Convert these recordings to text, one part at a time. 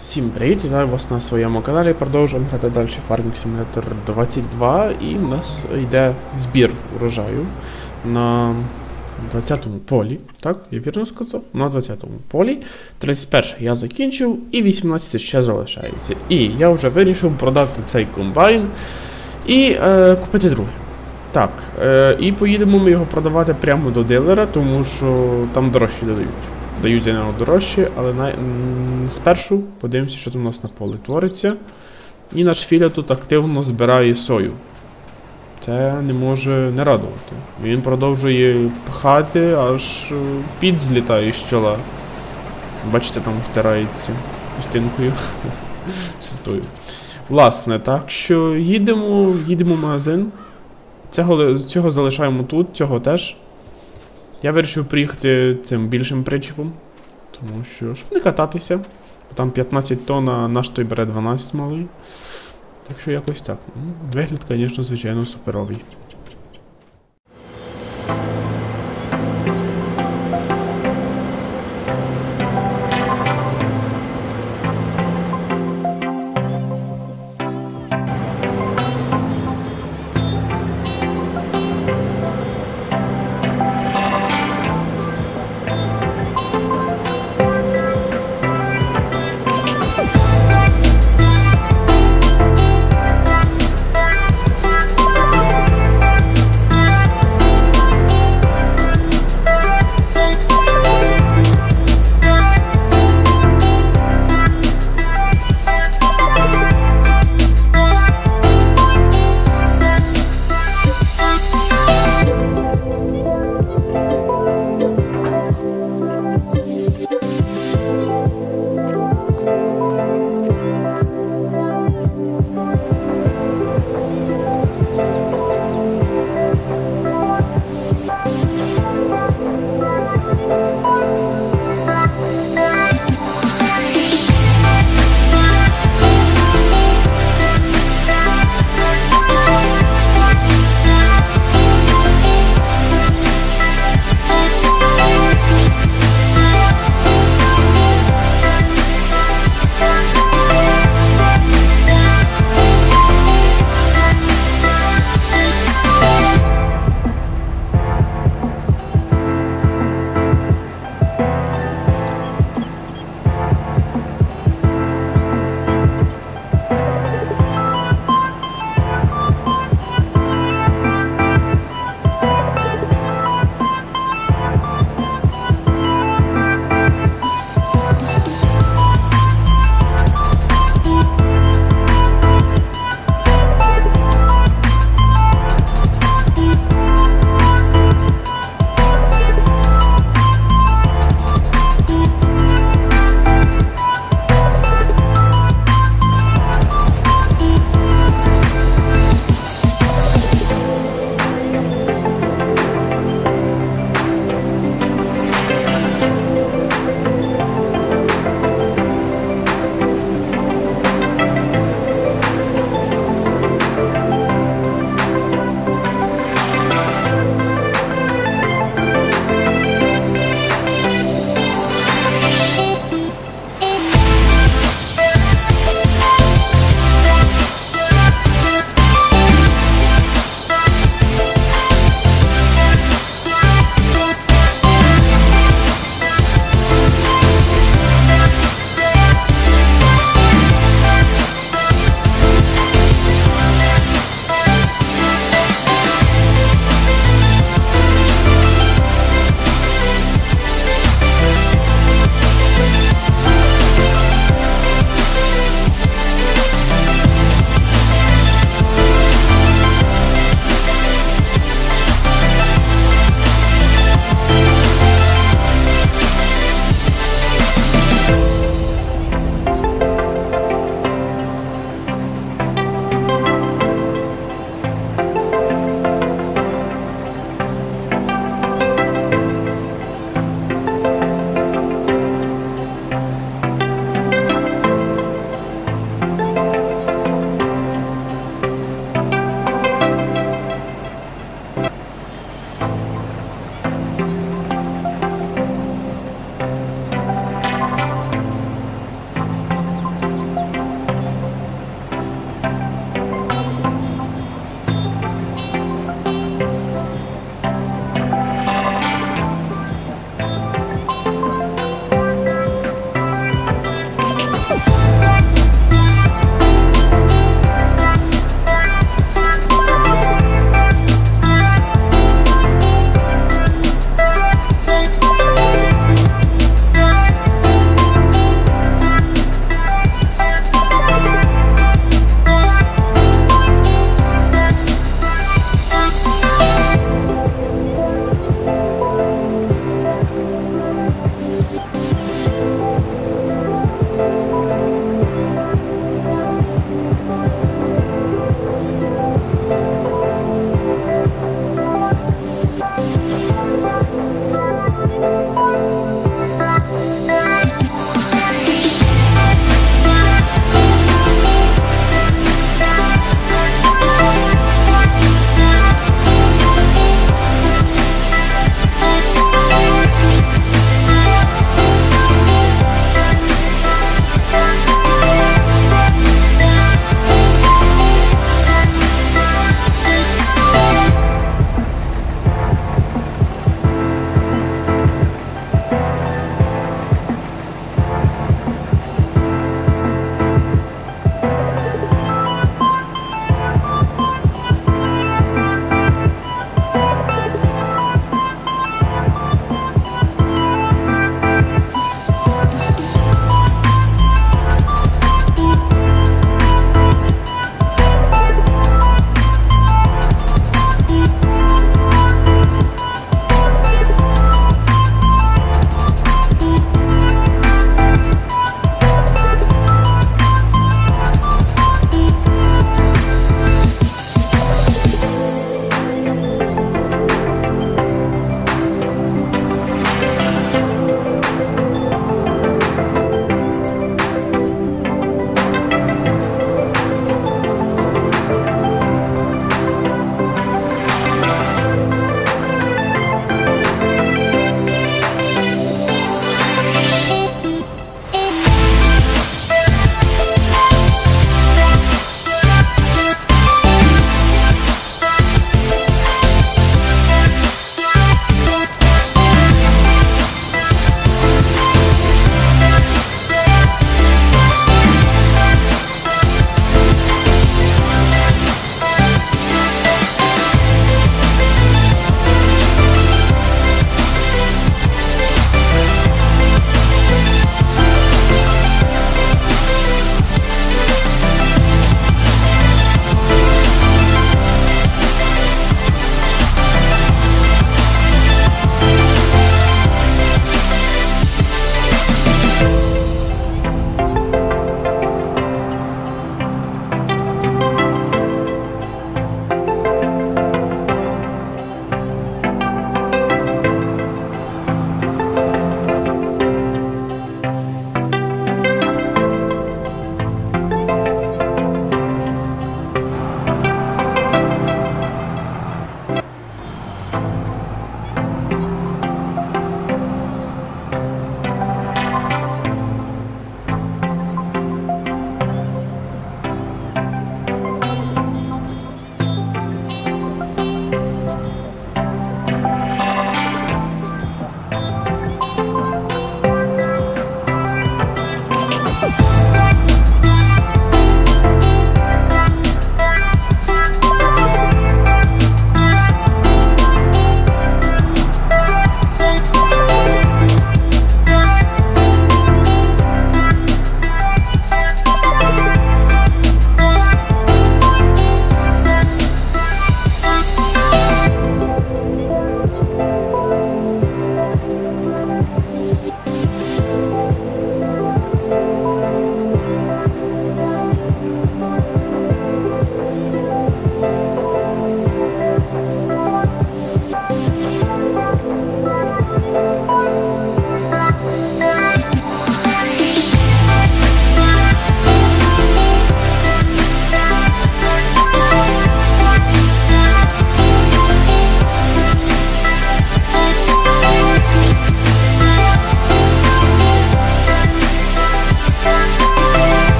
Всім привіт, вітаю вас на своєму каналі. Продовжуємо грати далі Farming Simulator 22 і в нас йде збір урожаю на 20-му полі. Так, я вірно сказав? На 20-му полі. 31 я закінчив і 18 ще залишається. І я вже вирішив продати цей комбайн і е, купити другий. Так, е, і поїдемо ми його продавати прямо до дилера, тому що там дорожчі додають. Дають за дорожче, але на... спершу подивимося, що там у нас на полі твориться. І наш філя тут активно збирає сою. Це не може не радувати. Він продовжує пхати, аж е, під злітає з чола. Бачите, там втирається хустинкою. Жартую. Власне, так що їдемо, їдемо в магазин. Цього, цього залишаємо тут, цього теж. Я вирішив приїхати цим більшим причепом, тому що, щоб не кататися. бо Там 15 тонн, а наш той бере 12 малий. Так що якось так. Ну, Вигляд, звісно, звичайно, суперовий.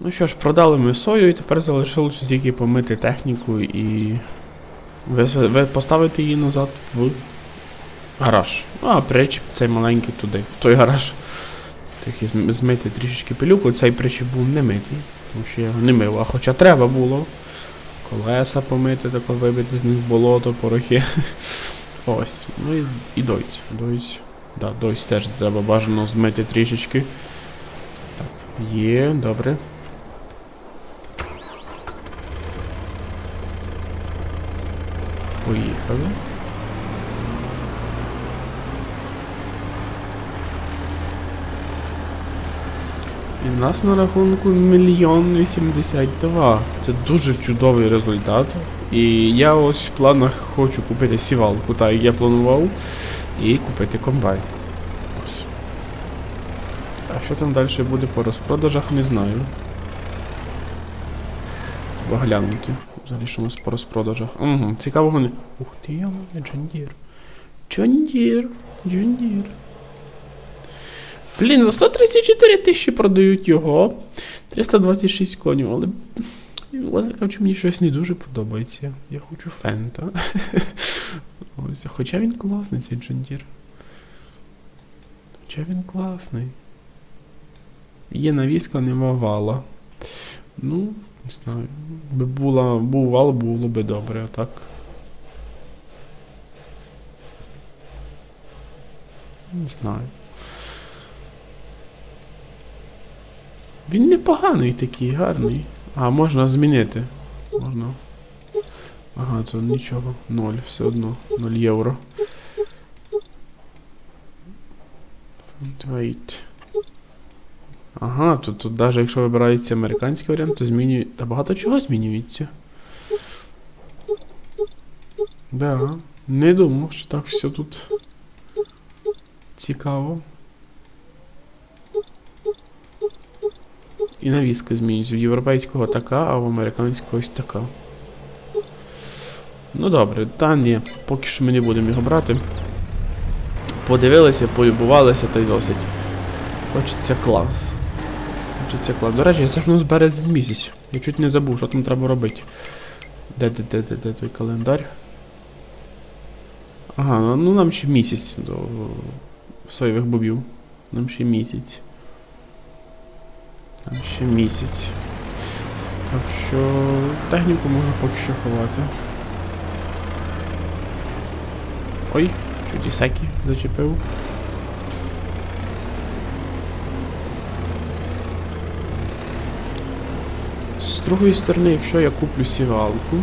Ну що ж, продали ми сою і тепер залишилося тільки помити техніку і ви, ви поставити її назад в гараж. Ну, а причіп цей маленький туди, в той гараж. Трохи змити трішечки пилюку. Цей причіп був не митий, тому що я його не мив, а хоча треба було. Колеса помити, тако вибити з них болото, порохи. Ось. Ну і, і дойць. Дойць. Да, дойць теж треба бажано змити трішечки. Так, є, добре. Поїхали. І в нас на рахунку мільйон вісімдесят два. Це дуже чудовий результат. І я ось в планах хочу купити сівалку, так як я планував, і купити комбайн. Ось. А що там далі буде по розпродажах, не знаю. Треба нас по розпродажах. Угу, цікаво мене. Ух ти, я Джондір. Джондір. Джондір. Блін, за 134 тисячі продають його. 326 конів, але. Власне кажучи, мені щось не дуже подобається. Я хочу фента. Ось, хоча він класний, цей Джондір. Хоча він класний. Є навіска, нема вала. Ну, не знаю. Би була, був було би добре, а так. Не знаю. Він непоганий такий, гарний. А, можна змінити. Можна. Ага, то нічого. Ноль, все одно. Ноль євро. Wait. Ага, тут, тут навіть якщо вибирається американський варіант, то змінює. Та багато чого змінюється. Да. Не думав, що так все тут цікаво. І навіска змінюється. В європейського така, а в американського ось така. Ну добре, та ні, поки що ми не будемо його брати. Подивилися, полюбувалися та й досить. Хочеться клас. Хочеться клас. До речі, це ж нас березень місяць. Я чуть не забув, що там треба робити. Де де де де, де той календар? Ага, ну, ну нам ще місяць до соєвих бобів. Нам ще місяць. Там ще місяць. Так що техніку можна поки що ховати. Ой, чуть ісекі зачепив. Другої сторони, якщо я куплю сівалку,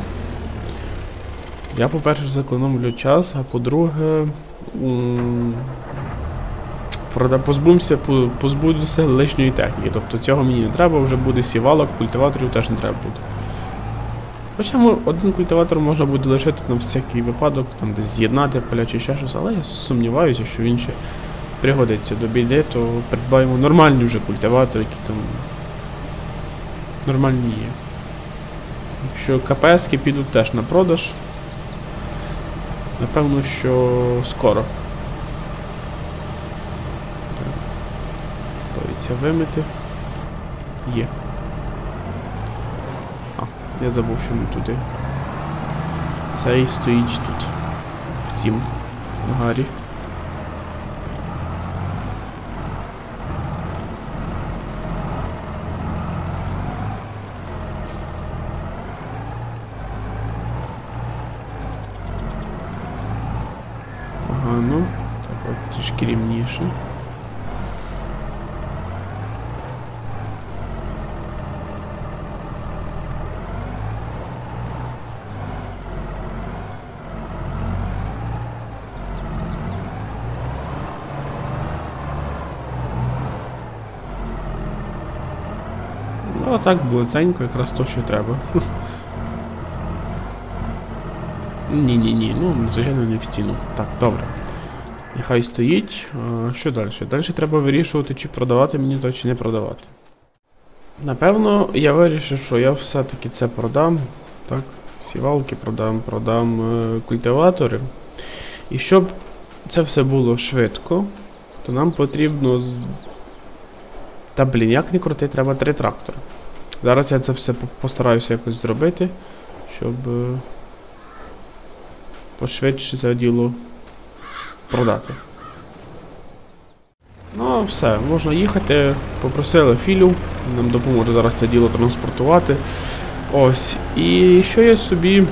я, по-перше, зекономлю час, а по-друге, позбумся, позбудуся лишньої техніки. Тобто цього мені не треба, вже буде сівалок, культиваторів теж не треба буде. Хоча один культиватор можна буде лишити на всякий випадок, там десь з'єднати поля чи ще щось, але я сумніваюся, що він ще пригодиться до біди, то придбаємо нормальні вже культиватори, які там нормальні є. Якщо КПСки підуть теж на продаж, напевно, що скоро. Довіться вимити. Є. А, я забув, що ми туди. Цей стоїть тут. В цім ангарі. Погано. Так от трішки рівніше. Ну, а так блиценько, якраз то, що треба. Ні-ні-ні, ну, звичайно, не в стіну. Так, добре. Нехай стоїть. Що далі? Далі треба вирішувати, чи продавати мені то, чи не продавати. Напевно, я вирішив, що я все-таки це продам. Так, сівалки продам, продам е, культиватори. І щоб це все було швидко, то нам потрібно. Та блін, як не крути, треба три трактори. Зараз я це все постараюся якось зробити, щоб е, пошвидше це діло продати. Ну, все, можна їхати. Попросили Філю, нам допоможе зараз це діло транспортувати. Ось. І що я собі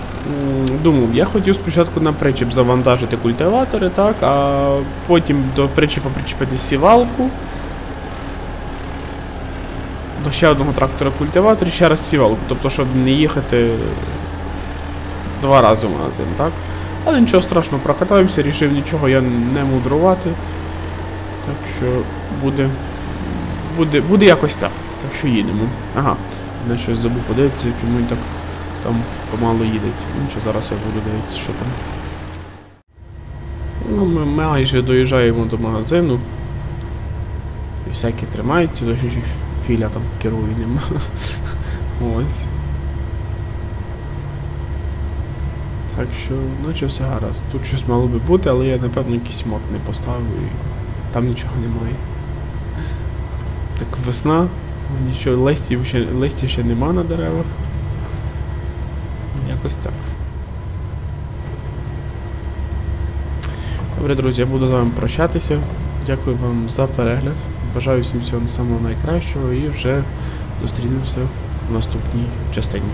думав? Я хотів спочатку на причіп завантажити культиватори, так, а потім до причіпа причепити сівалку. До ще одного трактора культиватор і ще раз сівалку. Тобто, щоб не їхати два рази в магазин, так? Але нічого страшного, прокатаємося, рішив нічого я не мудрувати. Так що буде. Буде, буде якось так. Так що їдемо. Ага. Я щось забув подивитися, чому він так там помало їде. Ну нічого, зараз я буду дивитися, що там. Ну, ми майже доїжджаємо до магазину. І всякі тримаються, точніше філя там керує ним. Ось. Так що, наче все гаразд. Тут щось мало би бути, але я напевно якийсь мод не поставив і там нічого немає. Так весна, нічого, листів ще, листя ще нема на деревах. Якось так. Добре, друзі, я буду з вами прощатися. Дякую вам за перегляд. Бажаю всім всього самого найкращого і вже зустрінемося в наступній частині.